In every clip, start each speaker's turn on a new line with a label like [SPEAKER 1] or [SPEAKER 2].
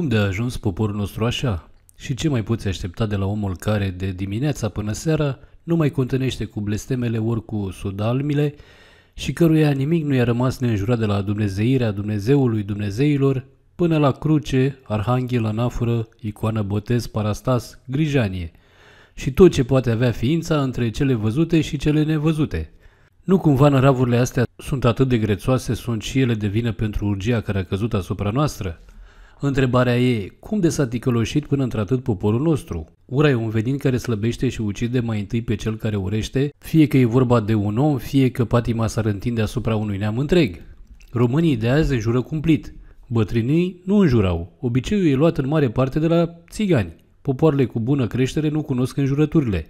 [SPEAKER 1] Cum de a ajuns poporul nostru așa? Și ce mai poți aștepta de la omul care, de dimineața până seara, nu mai contenește cu blestemele ori cu sudalmile și căruia nimic nu i-a rămas neînjurat de la Dumnezeirea Dumnezeului Dumnezeilor până la cruce, arhanghel, anafură, icoană, botez, parastas, grijanie și tot ce poate avea ființa între cele văzute și cele nevăzute. Nu cumva năravurile astea sunt atât de grețoase, sunt și ele de vină pentru urgia care a căzut asupra noastră? Întrebarea e, cum de s-a ticăloșit până într-atât poporul nostru? Ura e un venin care slăbește și ucide mai întâi pe cel care urește, fie că e vorba de un om, fie că patima s-ar întinde asupra unui neam întreg. Românii de azi înjură cumplit. Bătrânii nu înjurau. Obiceiul e luat în mare parte de la țigani. Popoarele cu bună creștere nu cunosc înjurăturile.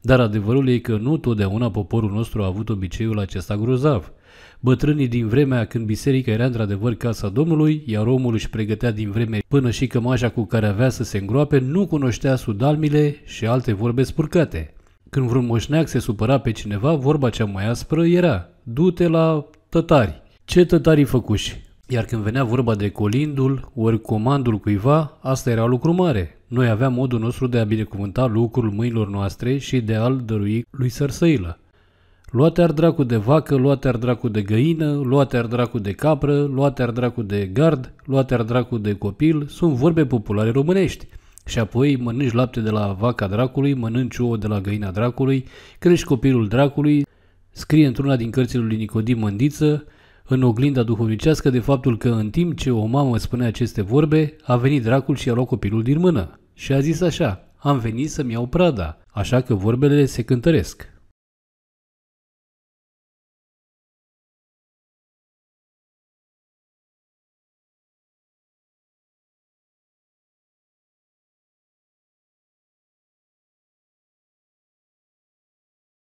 [SPEAKER 1] Dar adevărul e că nu totdeauna poporul nostru a avut obiceiul acesta grozav. Bătrânii din vremea când biserica era într-adevăr casa Domnului, iar omul își pregătea din vreme până și cămașa cu care avea să se îngroape, nu cunoștea sudalmile și alte vorbe spurcate. Când vreun moșneac se supăra pe cineva, vorba cea mai aspră era, du-te la tătari. Ce tătarii făcuși? Iar când venea vorba de colindul ori comandul cuiva, asta era lucru mare. Noi aveam modul nostru de a binecuvânta lucrul mâinilor noastre și de a-l dărui lui Sărsăilă. Luate ar dracu de vacă, luate ar dracu de găină, luate ar dracu de capră, luate ar dracu de gard, luate ar dracu de copil, sunt vorbe populare românești. Și apoi mănânci lapte de la vaca dracului, mănânci ouă de la găina dracului, crești copilul dracului, scrie într-una din cărțile lui Nicodim Mândiță, în oglinda duhovnicească de faptul că în timp ce o mamă spunea aceste vorbe, a venit dracul și a luat copilul din mână. Și a zis așa, am venit să-mi iau prada, așa că vorbele se cântăresc.